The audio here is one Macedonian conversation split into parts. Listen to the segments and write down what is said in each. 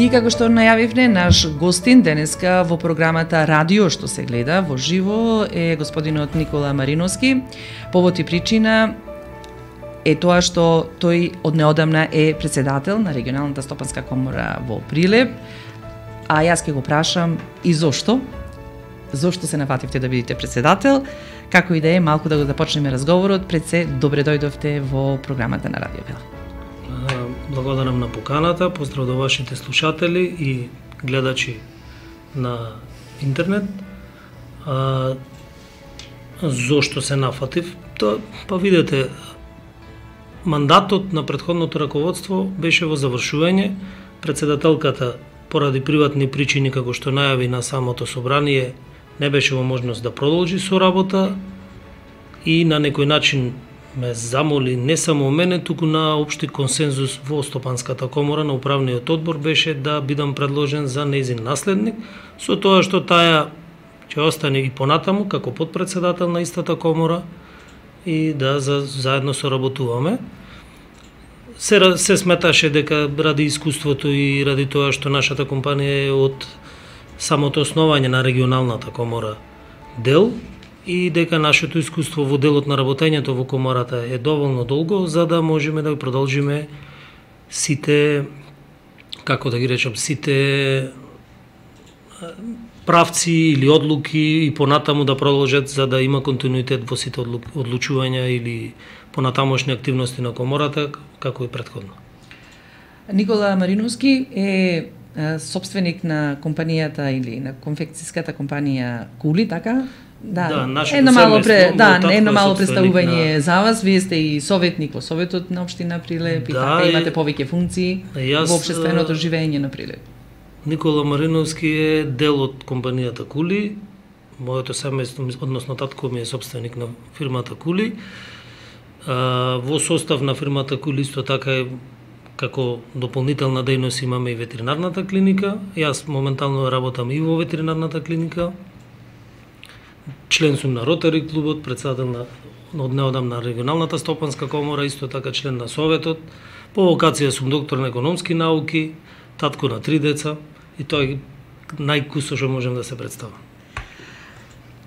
И како што најавивме, наш гостин денеска во програмата Радио што се гледа во живо е господинот Никола Мариновски. Повод и причина е тоа што тој од неодамна е председател на регионалната стопанска комора во Прилеп. А јас ќе го прашам и зошто? Зошто се нафативте да бидете председател? Како и да е, малку да го започнеме разговорот, пред се добре дојдовте во програмата на Радио Вела. Благодарам на поканата, поздрав до вашите слушатели и гледачи на интернет. А, зошто се нафатив? Тоа, па видете, мандатот на предходното раководство беше во завршување. Председателката поради приватни причини како што најави на самото собрание не беше во можност да продолжи со работа и на некој начин ме замоли не само мене, туку на општи консензус во Стопанската комора на управниот одбор беше да бидам предложен за нејзин наследник, со тоа што таја ќе остане и понатаму како подпредседател на истата комора и да за, заедно соработуваме. Се, се сметаше дека ради искуството и ради тоа што нашата компанија е од самото основање на регионалната комора дел, и дека нашето искуство во делот на работењето во комората е доволно долго за да можеме да продолжиме сите како да ги речам сите правци или одлуки и понатаму да продолжат за да има континуитет во сите одлучувања или понатамошни активности на комората како и предходно. Никола Мариновски е собственик на компанијата или на конфекцијската компанија Кули, така? Да, да едно мало пре, да, едно мало представување на... за вас. Вие сте и советник во Советот на општина Прилеп да, и така имате повеќе функции јас, во општественото живење на Прилеп. Никола Мариновски е дел од компанијата Кули. Моето семејство, односно татко ми е собственик на фирмата Кули. А, во состав на фирмата Кули исто така е како дополнителна дејност имаме и ветеринарната клиника. Јас моментално работам и во ветеринарната клиника член сум на Ротари клубот, председател на од неодам на регионалната стопанска комора, исто така член на советот. По вокација сум доктор на економски науки, татко на три деца и тоа е најкусо што можем да се представам.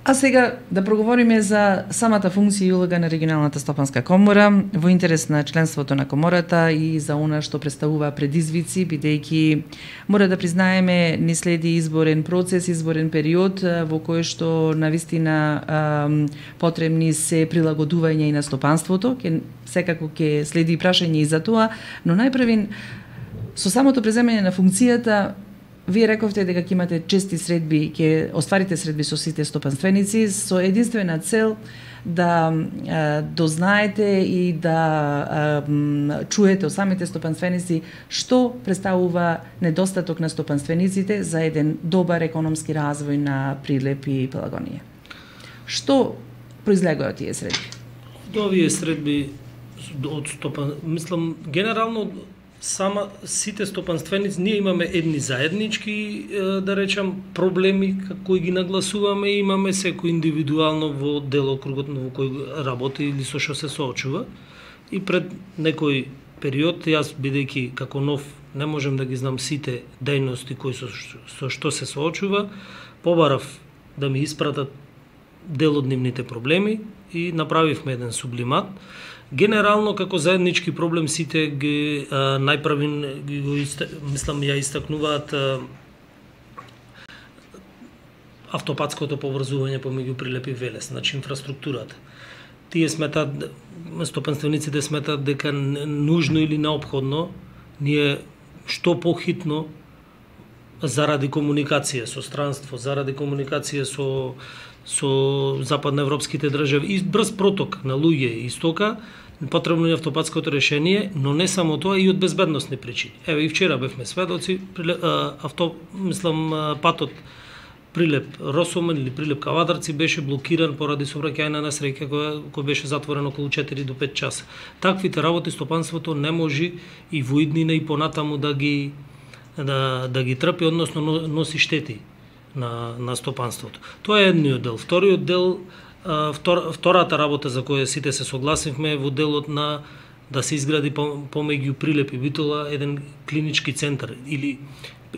А сега да проговориме за самата функција и улога на регионалната стопанска комора во интерес на членството на комората и за она што представува предизвици, бидејќи мора да признаеме не следи изборен процес, изборен период во кој што навистина потребни се прилагодување и на стопанството, ке секако ќе следи прашање и за тоа, но најпрвин со самото преземање на функцијата Вие рековте дека ќе имате чести средби, ќе остварите средби со сите стопанственици со единствена цел да е, дознаете и да е, чуете од самите стопанственици што представува недостаток на стопанствениците за еден добар економски развој на Прилеп и Пелагонија. Што произлегува од тие средби? Од овие средби од стопан, мислам генерално сама сите стопанственици ние имаме едни заеднички да речам проблеми кои ги нагласуваме и имаме секој индивидуално во делокругот во кој работи или со што се соочува. И пред некој период јас бидејќи како нов не можем да ги знам сите дејности кои со, со што се соочува побарав да ми испратат дел од нивните проблеми и направивме еден сублимат. Генерално како заеднички проблем сите ги а, најправин ги го мислам ја истакнуваат а, автопатското поврзување помеѓу Прилеп и Велес, значи инфраструктурата. Тие сметат стопанствениците да сметат дека нужно или необходно ние што похитно заради комуникација со странство, заради комуникација со со западноевропските држави и брз проток на луѓе и стока, потребно е автопатското решение, но не само тоа и од безбедносни причини. Еве и вчера бевме сведоци, авто, мислам, патот Прилеп Росомен или Прилеп Кавадарци беше блокиран поради сообраќајна несреќа која, кој беше затворена околу 4 до 5 часа. Таквите работи стопанството не може и во иднина и понатаму да ги да, да ги трпи, односно носи штети на, на стопанството. Тоа е едниот дел. Вториот дел, втор, втората работа за која сите се согласивме е во делот на да се изгради помеѓу Прилеп и Битола еден клинички центар или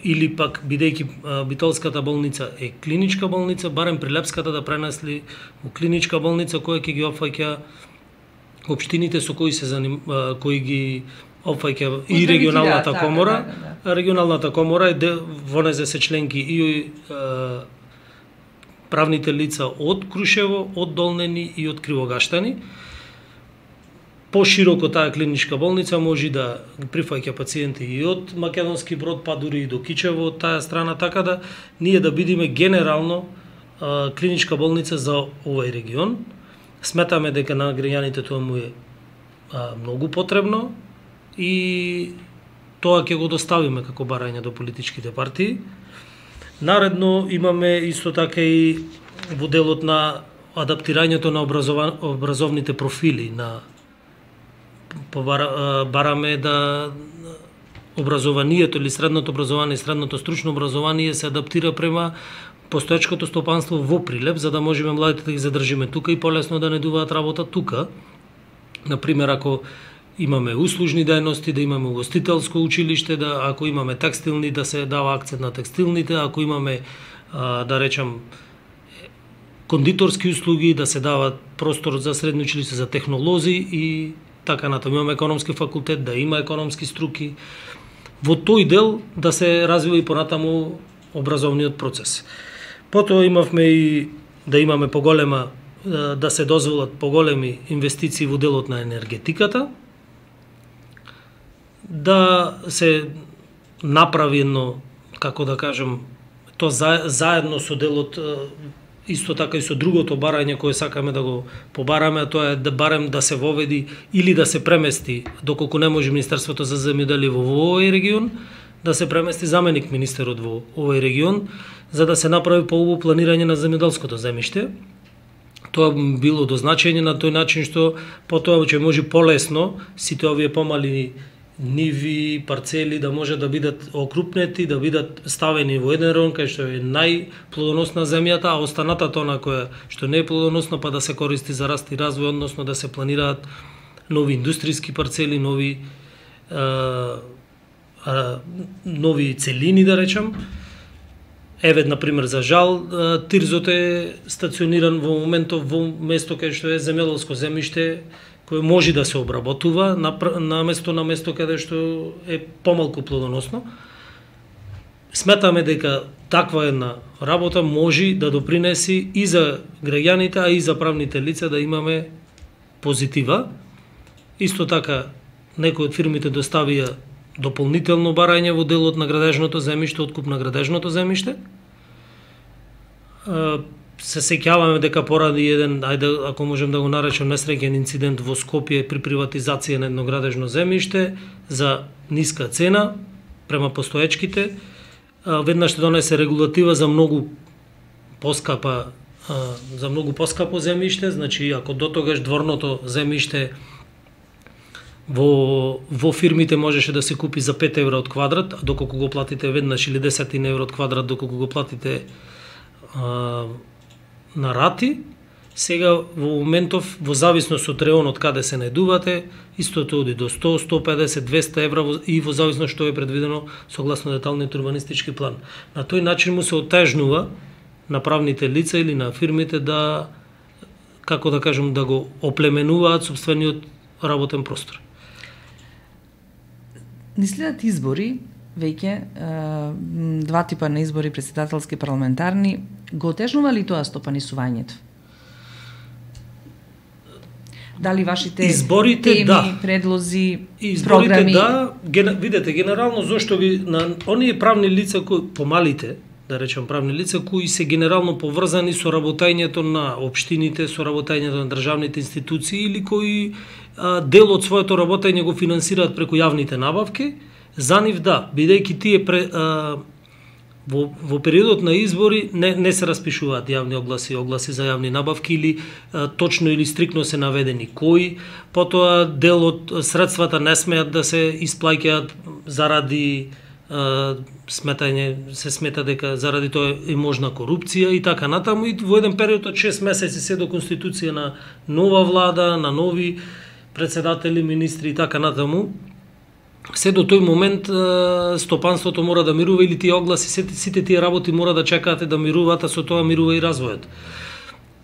или пак бидејќи Битолската болница е клиничка болница, барем Прилепската да пренесли у клиничка болница која ќе ги опфаќа општините со кои се заним, кои ги опфаќа и регионалната да, комора. Да, да, да. Регионалната комора е де, во незе се членки и правните лица од Крушево, од Долнени и од Кривогаштани пошироко таа клиничка болница може да прифаќа пациенти и од Македонски брод, па дури и до Кичево од таа страна, така да ние да бидиме генерално а, клиничка болница за овој регион. Сметаме дека на граѓаните тоа му е а, многу потребно и тоа ќе го доставиме како барање до политичките партии. Наредно имаме исто така и во делот на адаптирањето на образовните профили на бараме да образованието или средното образование, средното стручно образование се адаптира према постоечкото стопанство во Прилеп, за да можеме младите да ги задржиме тука и полесно да не дуваат работа тука. Например, ако имаме услужни дејности, да имаме угостителско училиште, да ако имаме текстилни, да се дава акцент на текстилните, ако имаме, да речам, кондиторски услуги, да се дава простор за средно училиште за технолози и така натаму имаме економски факултет, да има економски струки. Во тој дел да се развива и понатаму образовниот процес. Потоа имавме и да имаме поголема да, да се дозволат поголеми инвестиции во делот на енергетиката, да се направи едно, како да кажем, тоа заедно со делот исто така и со другото барање кое сакаме да го побараме, тоа е да барем да се воведи или да се премести, доколку не може Министерството за земјоделие во овој регион, да се премести заменик министерот во овој регион, за да се направи поубаво планирање на земјоделското земјиште. Тоа било до значење на тој начин што потоа ќе може полесно сите овие помали ниви, парцели да може да бидат окрупнети, да бидат ставени во еден рон кај што е најплодоносна земјата, а останата тона која што не е плодоносна па да се користи за раст и развој, односно да се планираат нови индустријски парцели, нови а, а, нови целини да речам. Еве, например, за жал, Тирзот е стациониран во моментов во место кај што е земјоделско земјиште, кој може да се обработува на, на место на место каде што е помалку плодоносно. Сметаме дека таква една работа може да допринеси и за граѓаните, а и за правните лица да имаме позитива. Исто така, некои од фирмите доставија дополнително барање во делот на градежното земјиште, откуп на градежното земјиште се сеќаваме дека поради еден, ајде ако можем да го наречем несреќен инцидент во Скопје при приватизација на едно градежно земјиште за ниска цена према постоечките, веднаш ще донесе регулатива за многу поскапа за многу поскапо земјиште, значи ако до тогаш дворното земјиште во во фирмите можеше да се купи за 5 евра од квадрат, а доколку го платите веднаш или 10 евра од квадрат, доколку го платите а, на рати, сега во моментов, во зависност од реонот каде се најдувате, истото оди до 100, 150, 200 евра и во зависност што е предвидено согласно деталниот урбанистички план. На тој начин му се отежнува на правните лица или на фирмите да како да кажем да го оплеменуваат собствениот работен простор. Ни следат избори веќе два типа на избори председателски парламентарни го отежнува ли тоа стопанисувањето? Дали вашите изборите теми, да. предлози, изборите, програми да, ген, видете генерално зошто ви на оние правни лица кои помалите да речем правни лица кои се генерално поврзани со работањето на општините, со работањето на државните институции или кои а, дел од своето работење го финансираат преку јавните набавки, За нив да, бидејќи тие пре, а, во, во периодот на избори не, не се распишуваат јавни огласи, огласи за јавни набавки или а, точно или стрикно се наведени кои, потоа дел од средствата не смеат да се исплаќаат заради а, сметање, се смета дека заради тоа е можна корупција и така натаму. И во еден период од 6 месеци се до конституција на нова влада, на нови председатели, министри и така натаму, се до тој момент стопанството мора да мирува или тие огласи, сите, сите тие работи мора да чекаате да мируваат, а со тоа мирува и развојот.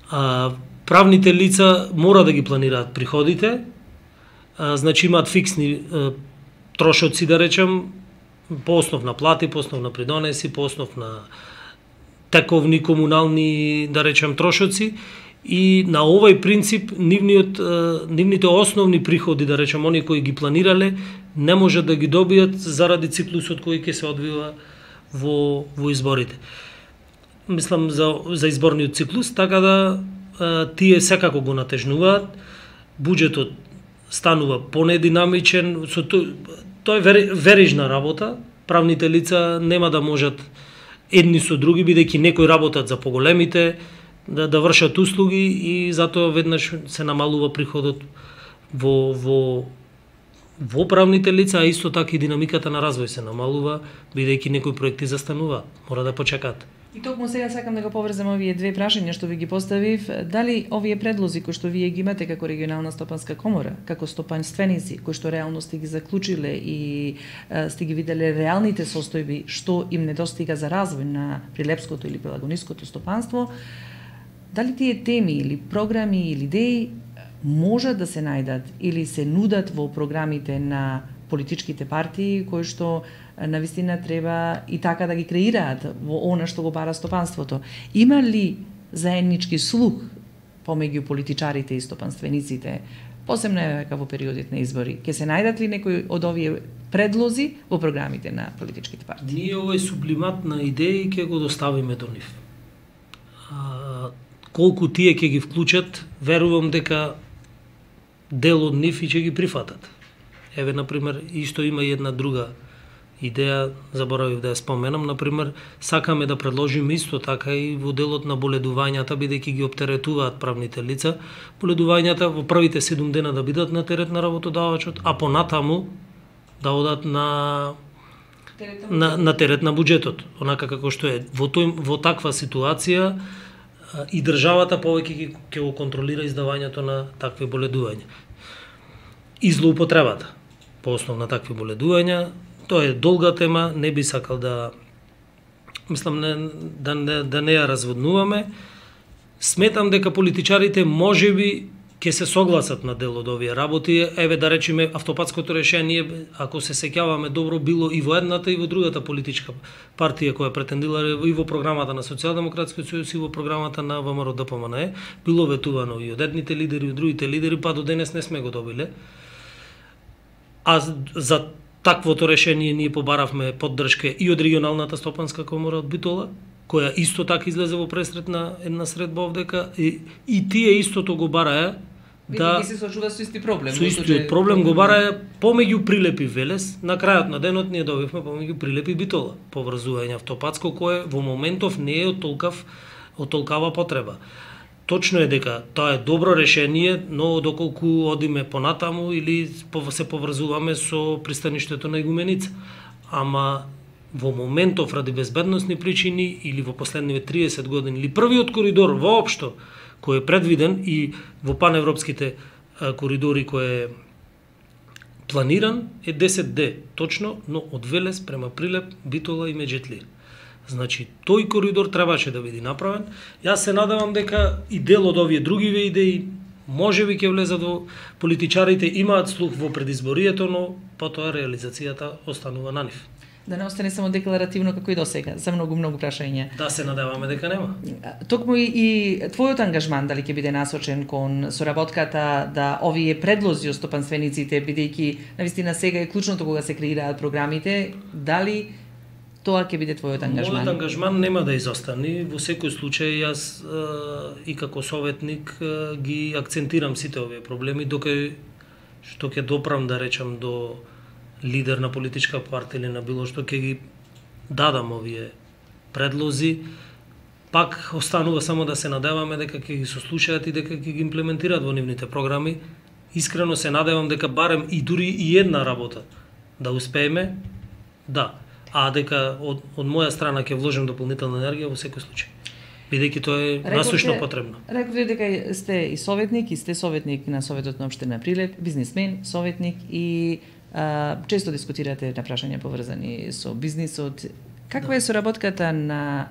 А, правните лица мора да ги планираат приходите, а, значи имаат фиксни а, трошоци, да речем, по основ на плати, по основ на придонеси, по основ на тековни комунални, да речем, трошоци и на овој принцип нивниот нивните основни приходи да речем они кои ги планирале не може да ги добијат заради циклусот кој ќе се одвива во во изборите. Мислам за за изборниот циклус, така да тие секако го натежнуваат. Буџетот станува понединамичен, со тој, тоа е верижна работа. Правните лица нема да можат едни со други бидејќи некои работат за поголемите, да, да вршат услуги и затоа веднаш се намалува приходот во, во, во правните лица, а исто така и динамиката на развој се намалува, бидејќи некои проекти застануваат, мора да почекат. И токму сега сакам да го поврзам овие две прашања што ви ги поставив. Дали овие предлози кои што вие ги имате како регионална стопанска комора, како стопанственици, кои што реално сте ги заклучиле и а, сте ги виделе реалните состојби што им недостига за развој на прилепското или пелагониското стопанство, дали тие теми или програми или идеи можат да се најдат или се нудат во програмите на политичките партии кои што на вистина треба и така да ги креираат во она што го бара стопанството. Има ли заеднички слух помеѓу политичарите и стопанствениците, посебно века во периодот на избори? Ке се најдат ли некои од овие предлози во програмите на политичките партии? Ние овој сублимат на идеи ќе го доставиме до нив колку тие ќе ги вклучат, верувам дека дел од нив и ќе ги прифатат. Еве, например, исто има и една друга идеја, заборавив да ја споменам, например, сакаме да предложиме исто така и во делот на боледувањата, бидејќи ги оптеретуваат правните лица, боледувањата во првите 7 дена да бидат на терет на работодавачот, а понатаму да одат на на, на терет на буџетот, онака како што е. Во, тој, во таква ситуација, и државата повеќе ќе го контролира издавањето на такви боледувања. И злоупотребата по основ на такви боледувања, тоа е долга тема, не би сакал да мислам не, да, не, да не ја разводнуваме. Сметам дека политичарите можеби ќе се согласат на дел од овие работи. Еве да речеме автопатското решение, ако се сеќаваме добро, било и во едната и во другата политичка партија која претендила и во програмата на Социјалдемократскиот сојуз и во програмата на ВМРО ДПМНЕ, било ветувано и од едните лидери и од другите лидери, па до денес не сме го добиле. А за таквото решение ние побаравме поддршка и од регионалната стопанска комора од Битола, која исто така излезе во пресред на една средба овдека и, и тие истото го бараја да ги се соочува со исти проблем. Со истиот проблем го бара помеѓу прилепи Велес, на крајот на денот ние добивме помеѓу прилепи Битола, поврзување автопатско кое во моментов не е од толкав од толкава потреба. Точно е дека тоа е добро решение, но доколку одиме понатаму или се поврзуваме со пристаништето на Игуменица. Ама во моментов ради безбедносни причини или во последниве 30 години или првиот коридор воопшто кој е предвиден и во паневропските коридори кој е планиран е 10D точно, но од Велес према Прилеп, Битола и Меджетлир. Значи, тој коридор требаше да биде направен. Јас се надавам дека и дел од овие другиве идеи може би ќе влезат во политичарите, имаат слух во предизборието, но потоа реализацијата останува на нив да не остане само декларативно како и до сега за многу многу прашања. Да се надеваме дека нема. Токму и, и твојот ангажман дали ќе биде насочен кон соработката да овие предлози од стопанствениците бидејќи навистина сега е клучното кога се креираат програмите, дали тоа ќе биде твојот ангажман? Мојот ангажман нема да изостани. Во секој случај јас и како советник ги акцентирам сите овие проблеми дока што ќе допрам да речам до лидер на политичка партија или на било што ќе ги дадам овие предлози, пак останува само да се надеваме дека ќе ги сослушаат и дека ќе ги имплементираат во нивните програми. Искрено се надевам дека барем и дури и една работа да успееме, да. А дека од, од моја страна ќе вложам дополнителна енергија во секој случај. бидејќи тоа е насушно потребно. Рековте дека сте и советник, и сте советник на Советот на Обштина Прилеп, бизнисмен, советник и а, често дискутирате на прашања поврзани со бизнисот. Каква да. е соработката на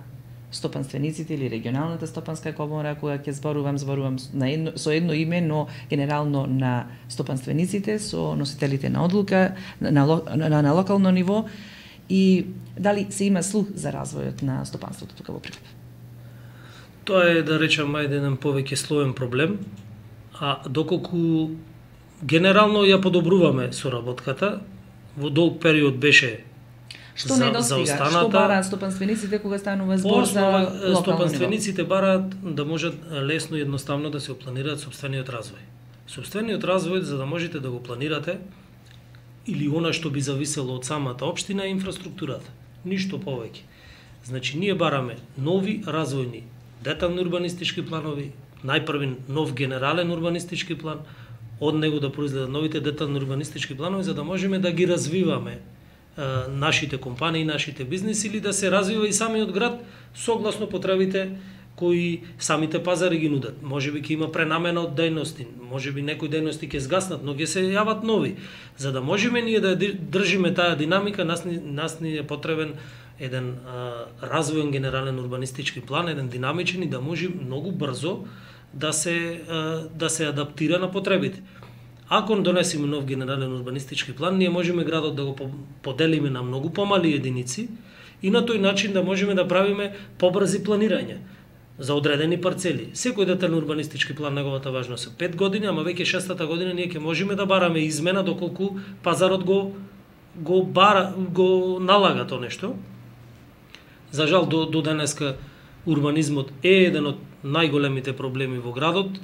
стопанствениците или регионалната стопанска комора, кога ќе зборувам, зборувам на едно, со едно име, но генерално на стопанствениците, со носителите на одлука, на, на, на, на локално ниво и дали се има слух за развојот на стопанството тука во Прилеп? Тоа е, да речам, ајде еден повеќе слоен проблем, а доколку генерално ја подобруваме соработката, во долг период беше Што за, недостига? За останата, што бараат стопанствениците кога станува збор за Стопанствениците бараат да можат лесно и едноставно да се опланираат собствениот развој. Собствениот развој, за да можете да го планирате, или она што би зависело од самата општина е инфраструктурата. Ништо повеќе. Значи, ние бараме нови развојни, детални урбанистички планови, најпрви нов генерален урбанистички план, од него да произледат новите детални урбанистички планови, за да можеме да ги развиваме нашите компании, нашите бизнеси или да се развива и самиот град согласно потребите кои самите пазари ги нудат. Може би ќе има пренамена од дејности, може би некои дејности ќе сгаснат, но ќе се јават нови. За да можеме ние да држиме таа динамика, нас, нас ни е потребен еден а, развоен генерален урбанистички план, еден динамичен и да може многу брзо да се а, да се адаптира на потребите. Ако донесеме нов генерален урбанистички план, ние можеме градот да го поделиме на многу помали единици и на тој начин да можеме да правиме побрзи планирање за одредени парцели. Секој детален урбанистички план неговата важност е 5 години, ама веќе шестата година ние ќе можеме да бараме измена доколку пазарот го го бара го налага тоа нешто. За жал до, до денеска урбанизмот е еден од најголемите проблеми во градот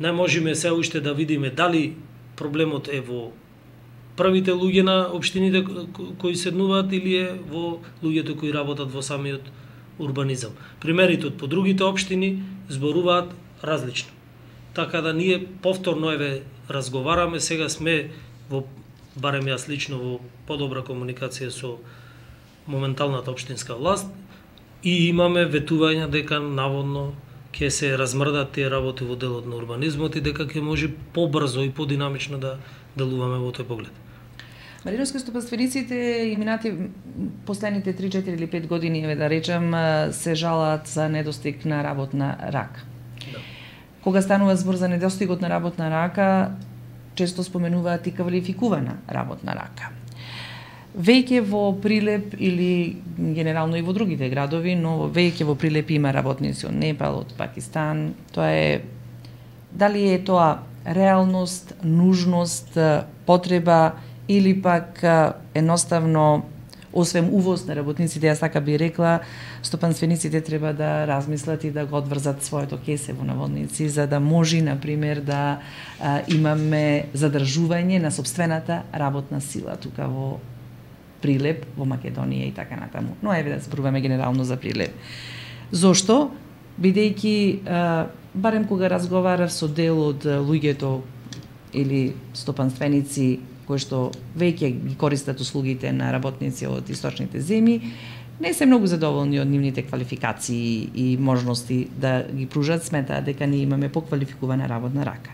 не можеме се уште да видиме дали проблемот е во првите луѓе на општините кои седнуваат или е во луѓето кои работат во самиот урбанизам. Примерите од по другите општини зборуваат различно. Така да ние повторно еве разговараме, сега сме во барем јас лично во подобра комуникација со моменталната општинска власт и имаме ветувања дека наводно ќе се размрдат тие работи во делот на урбанизмот и дека ќе може побрзо и подинамично да делуваме во тој поглед. Мариновски стопанствениците и минати последните 3, 4 или 5 години, еве да речам, се жалаат за недостиг на работна рака. Да. Кога станува збор за недостигот на работна рака, често споменуваат и квалификувана работна рака веќе во Прилеп или генерално и во другите градови, но веќе во Прилеп има работници од Непал, од Пакистан. Тоа е дали е тоа реалност, нужност, потреба или пак едноставно освен увоз на работниците, јас така би рекла, стопанствениците треба да размислат и да го одврзат своето кесе во наводници, за да може, например, да а, имаме задржување на собствената работна сила тука во Прилеп во Македонија и така натаму. Но еве да зборуваме генерално за Прилеп. Зошто? Бидејќи барем кога разговарав со дел од луѓето или стопанственици кои што веќе ги користат услугите на работници од источните земји, не се многу задоволни од нивните квалификации и можности да ги пружат, сметаат дека ние имаме поквалификувана работна рака.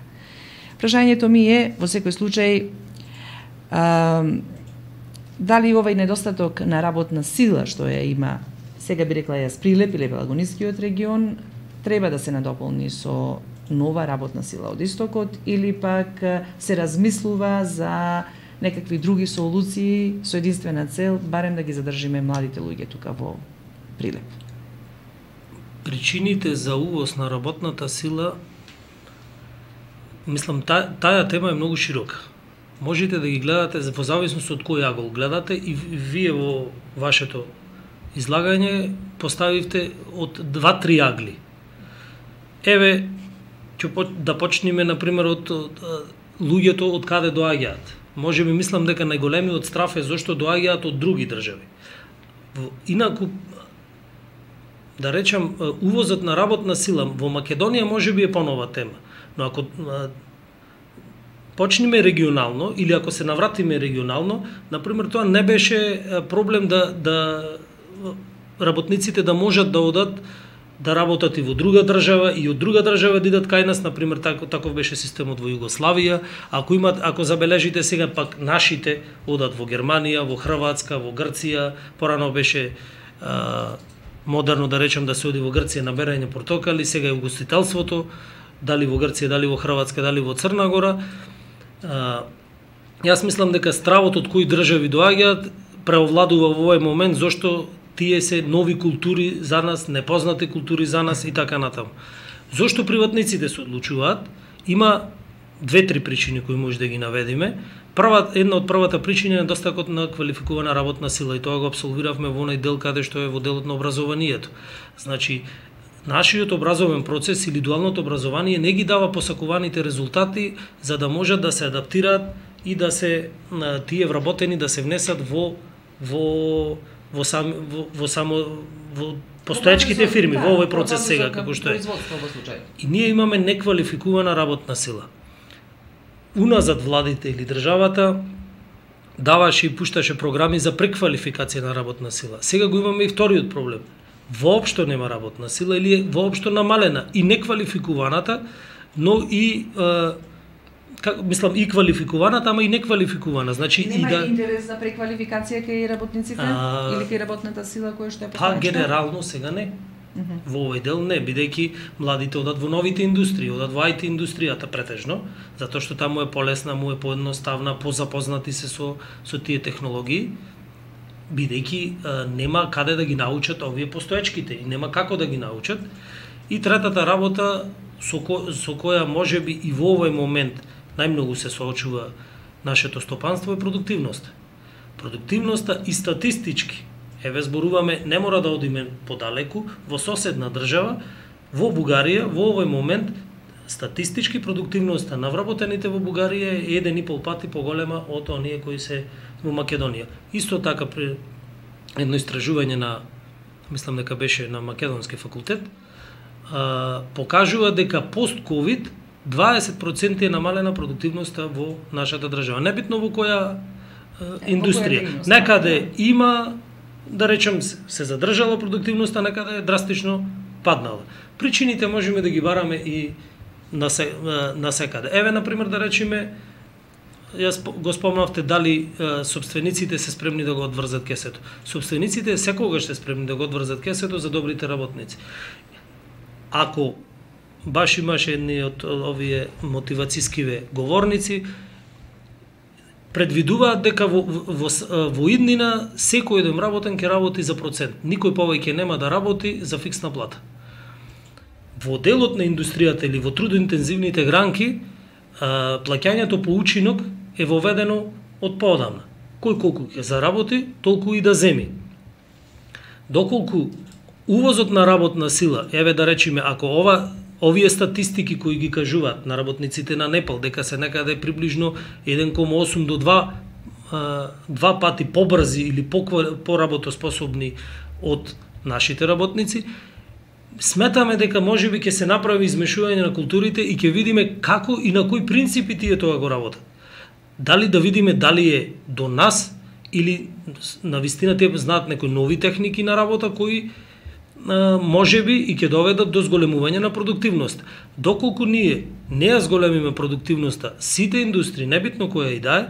Прашањето ми е, во секој случај, а, дали овај недостаток на работна сила што ја има сега би рекла јас Прилеп или Белагонискиот регион треба да се надополни со нова работна сила од истокот или пак се размислува за некакви други солуции со единствена цел барем да ги задржиме младите луѓе тука во Прилеп. Причините за увоз на работната сила мислам та, таа тема е многу широка можете да ги гледате во зависност од кој агол гледате и вие во вашето излагање поставивте од два-три агли. Еве, ќе да почнеме, например, од, од, луѓето од каде доаѓаат. Може би мислам дека најголемиот страф е зошто доаѓаат од други држави. Инаку, да речам, увозот на работна сила во Македонија може би е понова тема. Но ако почнеме регионално или ако се навратиме регионално, на пример тоа не беше проблем да да работниците да можат да одат да работат и во друга држава и од друга држава да идат кај нас, на пример тако, таков беше системот во Југославија. Ако имат ако забележите сега пак нашите одат во Германија, во Хрватска, во Грција, порано беше а, модерно да речем да се оди во Грција на берање портокали, сега е угостителството, дали во Грција, дали во Хрватска, дали во Црна Гора. А, јас мислам дека стравот од кои држави доаѓаат преовладува во овој момент зошто тие се нови култури за нас, непознати култури за нас и така натаму. Зошто приватниците се одлучуваат? Има две-три причини кои може да ги наведиме. Прва, една од првата причина е недостатокот на квалификувана работна сила и тоа го абсолвиравме во онај дел каде што е во делот на образованието. Значи, нашиот образовен процес или дуалното образование не ги дава посакуваните резултати за да можат да се адаптираат и да се тие вработени да се внесат во во во сам во, во само во постоечките фирми да, во овој процес сега како што е. И ние имаме неквалификувана работна сила. Уназад владите или државата даваше и пушташе програми за преквалификација на работна сила. Сега го имаме и вториот проблем. Воопшто нема работна сила или е воопшто намалена и неквалификуваната, но и е, как, мислам и квалификуваната, ама и неквалификувана. Значи Нема и да интерес за преквалификација кај работниците а... или кај работната сила која што е Па генерално сега не. Mm -hmm. Во овој дел не, бидејќи младите одат во новите индустрии, одат во IT индустријата претежно, затоа што таму е полесна, му е поедноставна, позапознати се со со тие технологии, бидејќи нема каде да ги научат овие постоечките и нема како да ги научат. И третата работа со, ко, со која можеби и во овој момент најмногу се соочува нашето стопанство е продуктивноста. Продуктивноста и статистички, еве зборуваме, не мора да одиме подалеку, во соседна држава, во Бугарија, во овој момент, статистички продуктивноста на вработените во Бугарија е еден и пол пати поголема од оние кои се во Македонија. Исто така при едно истражување на мислам дека беше на Македонски факултет, а, покажува дека пост-ковид 20% е намалена продуктивноста во нашата држава. Небитно во која е, индустрија. Некаде има, да речем, се задржала продуктивноста, некаде е драстично паднала. Причините можеме да ги бараме и на, се, на секаде. Еве, например, да речеме, јас го спомнавте дали е, собствениците се спремни да го одврзат кесето. Собствениците секогаш се спремни да го одврзат кесето за добрите работници. Ако баш имаше едни од овие мотивацијскиве говорници, предвидуваат дека во, во, во иднина секој еден работен ќе работи за процент. Никој повеќе нема да работи за фиксна плата. Во делот на индустријата или во трудоинтензивните гранки, плаќањето по учинок е воведено од поодамна. Кој колку ќе заработи, толку и да земи. Доколку увозот на работна сила, еве да речеме, ако ова овие статистики кои ги кажуваат на работниците на Непал дека се некаде приближно 1,8 до 2 два пати побрзи или поработоспособни од нашите работници, сметаме дека може би ќе се направи измешување на културите и ќе видиме како и на кои принципи тие тоа го работат. Дали да видиме дали е до нас или на вистина тие знаат некои нови техники на работа кои може би и ќе доведат до зголемување на продуктивност. Доколку ние не ја зголемиме продуктивноста, сите индустрии, небитно која и да е,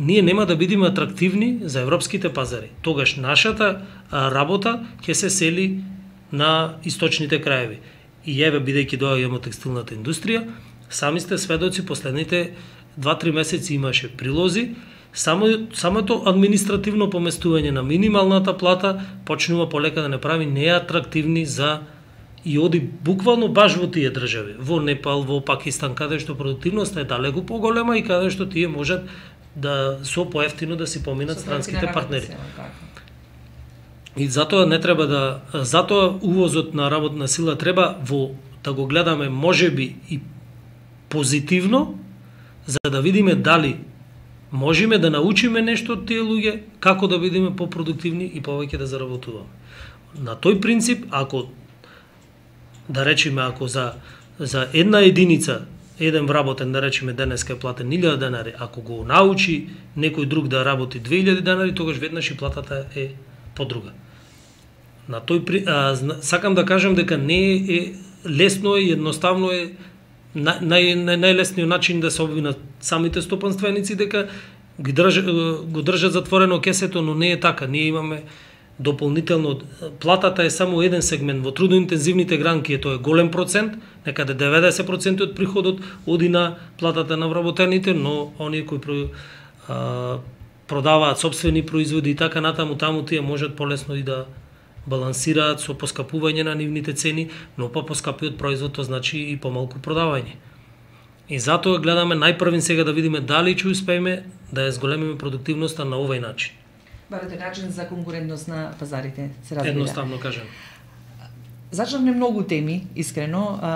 ние нема да бидеме атрактивни за европските пазари. Тогаш нашата работа ќе се сели на источните краеви. И еве, бидејќи доаѓаме текстилната индустрија, сами сте сведоци последните 2-3 месеци имаше прилози Само, самото административно поместување на минималната плата почнува полека да не прави неатрактивни за и оди буквално баш во тие држави, во Непал, во Пакистан, каде што продуктивноста е далеку поголема и каде што тие можат да со поевтино да си поминат странските партнери. Така. И затоа не треба да затоа увозот на работна сила треба во да го гледаме можеби и позитивно за да видиме дали можеме да научиме нешто од тие луѓе, како да бидеме попродуктивни и повеќе да заработуваме. На тој принцип, ако да речеме ако за за една единица еден вработен да речеме денеска е платен 1000 денари, ако го научи некој друг да работи 2000 денари, тогаш веднаш и платата е подруга. На тој при... а, сакам да кажам дека не е лесно и едноставно е нај, нај, најлесниот начин да се обвинат самите стопанственици дека ги држ, го држат затворено кесето, но не е така. Ние имаме дополнително платата е само еден сегмент во трудоинтензивните гранки, тоа е голем процент, некаде 90% од приходот оди на платата на вработените, но оние кои про, а, продаваат собствени производи и така натаму, таму тие можат полесно и да балансираат со поскапување на нивните цени, но по поскапиот производ тоа значи и помалку продавање. И затоа гледаме најпрвин сега да видиме дали ќе успееме да ја зголемиме продуктивноста на овој начин. Барате начин за конкурентност на пазарите, се разбира. Едноставно кажем. Зачнавме многу теми, искрено. А,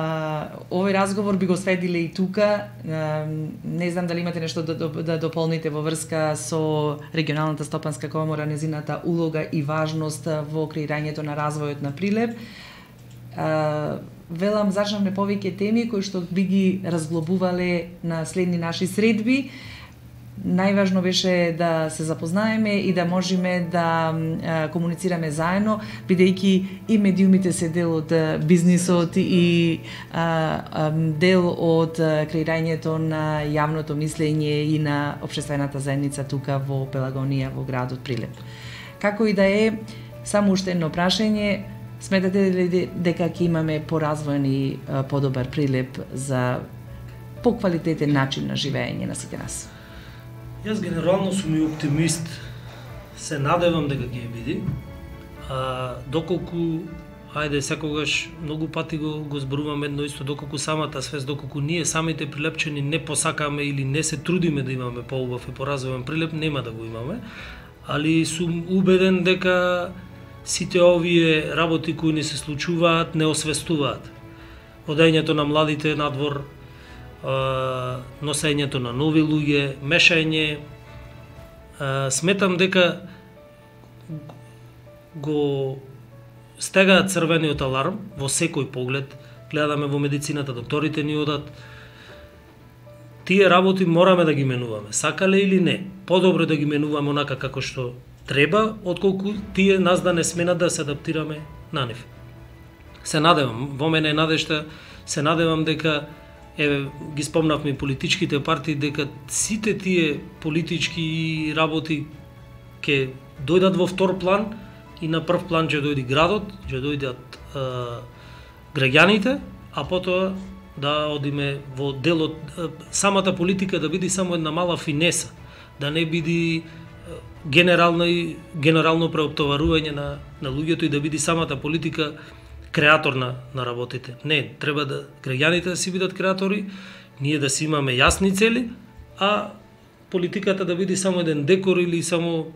овој разговор би го следиле и тука. А, не знам дали имате нешто да, да дополните во врска со регионалната стопанска комора, незината улога и важност во креирањето на развојот на Прилеп. А, велам зачнавме повеќе теми кои што би ги разглобувале на следни наши средби најважно беше да се запознаеме и да можеме да комуницираме заедно, бидејќи и медиумите се дел од бизнисот и дел од креирањето на јавното мислење и на општествената заедница тука во Пелагонија, во градот Прилеп. Како и да е, само уште едно прашање, сметате ли дека ќе имаме поразвоен и подобар Прилеп за поквалитетен начин на живење на сите нас? Јас генерално сум и оптимист. Се надевам дека ќе биде. А доколку ајде секогаш многу пати го го зборувам едно исто доколку самата свест доколку ние самите прилепчени не посакаме или не се трудиме да имаме поубав и поразвоен прилеп, нема да го имаме. Али сум убеден дека сите овие работи кои ни се случуваат не освестуваат. Одењето на младите надвор, носењето на нови луѓе, мешање. Сметам дека го стегаат црвениот аларм во секој поглед. Гледаме во медицината, докторите ни одат. Тие работи мораме да ги менуваме, сакале или не. Подобро да ги менуваме онака како што треба, отколку тие нас да не сменат да се адаптираме на нив. Се надевам, во мене е надежта, се надевам дека еве ги спомнавме политичките партии дека сите тие политички работи ќе дојдат во втор план и на прв план ќе дојде градот, ќе дојдат е, граѓаните, а потоа да одиме во делот самата политика да биде само една мала финеса, да не биде генерално и генерално преоптоварување на на луѓето и да биде самата политика креатор на, на работите. Не, треба да граѓаните да си бидат креатори, ние да си имаме јасни цели, а политиката да биде само еден декор или само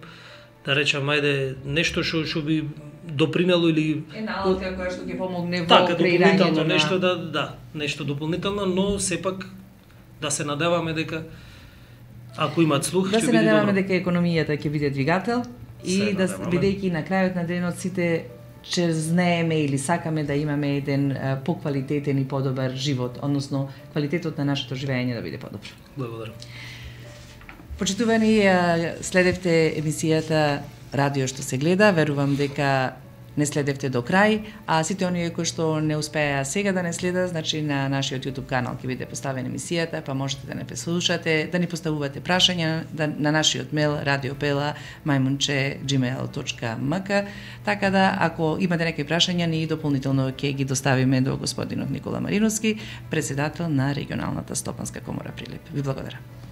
да речам ајде нешто што што би допринело или една алатка која што ќе помогне во така, дополнително на... нешто да да, нешто дополнително, но сепак да се надеваме дека ако имат слух да се надеваме добро. дека економијата ќе биде двигател и да бидејќи на крајот на денот сите че знаеме или сакаме да имаме еден поквалитетен и подобар живот, односно квалитетот на нашето живење да биде подобро. Благодарам. Почитувани, следевте емисијата Радио што се гледа. Верувам дека не следевте до крај, а сите оние кои што не успеа сега да не следат, значи на нашиот YouTube канал ќе биде поставена емисијата, па можете да не преслушате, да ни поставувате прашања да, на нашиот мел radiopela majmunche.gmail.mk така да ако имате некои прашања, ние дополнително ќе ги доставиме до господинот Никола Мариновски, председател на регионалната стопанска комора Прилеп. Ви благодарам.